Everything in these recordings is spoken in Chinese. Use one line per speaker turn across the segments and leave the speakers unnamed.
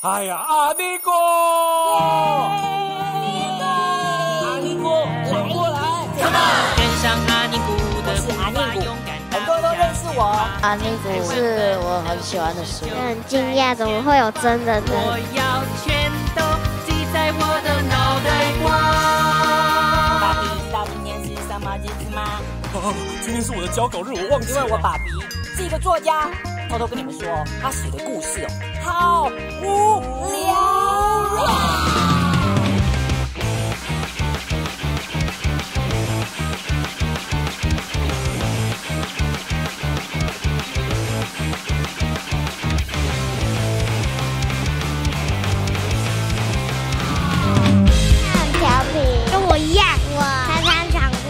哎呀，阿尼哥，
阿尼哥，来过来，
跟上阿尼姑的
是阿尼姑
勇敢
很多人都认识我。
阿尼古是我很喜欢的书。
很惊讶，怎么会有真的呢？
我要全都记在我的脑袋瓜。
爸比知道今天是什么日子吗？
啊今天是我的交稿日，我忘记了。
因为我爸比是一个作家，偷偷跟你们说，他写的故事哦，好无聊啊。
很调皮，跟我一样，我常常讲过。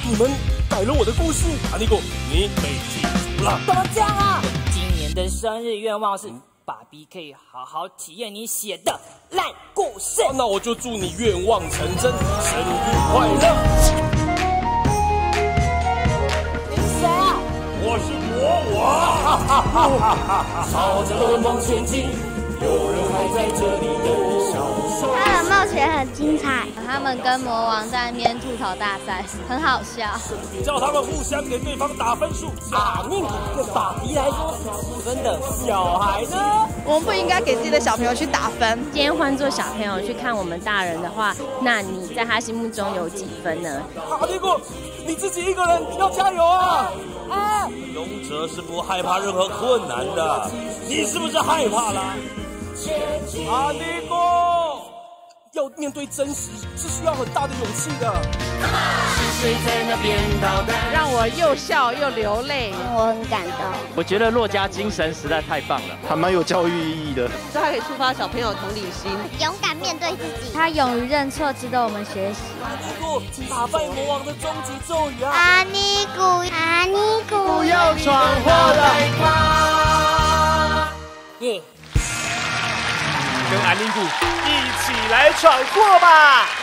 你们改了我的故事，阿尼哥，你被记住了。
怎么这样啊？今年的生日愿望是爸比可以好好体验你写的烂故事。
那我就祝你愿望成真，生日快乐！
你是谁啊？
我是魔王，朝着噩梦前进，有人还在这里等笑。
他的冒险很精彩，
他们跟魔王在那边吐槽大赛，很好笑。
叫他们互相给对方打分数。
打命对爸比来说是几分的小孩呢？
我们不应该给自己的小朋友去打分。
今天换做小朋友去看我们大人的话，那你在他心目中有几分呢？
阿尼哥，你自己一个人要加油啊！啊！勇者是不害怕任何困难的，你是不是害怕了？阿尼哥，要面对真实是需要很大的勇气的。
谁在那边捣蛋？
让我又笑又流泪。
我很感动。
我觉得洛家精神实在太棒了，还蛮有教育意义的。
这还可以触发小朋友同理心。
勇敢面对自己。
他勇于认错，值得我们学习。
阿尼哥，打败魔王的终极咒语啊！
阿尼古，阿尼古，
不要闯祸了。一起来闯祸吧！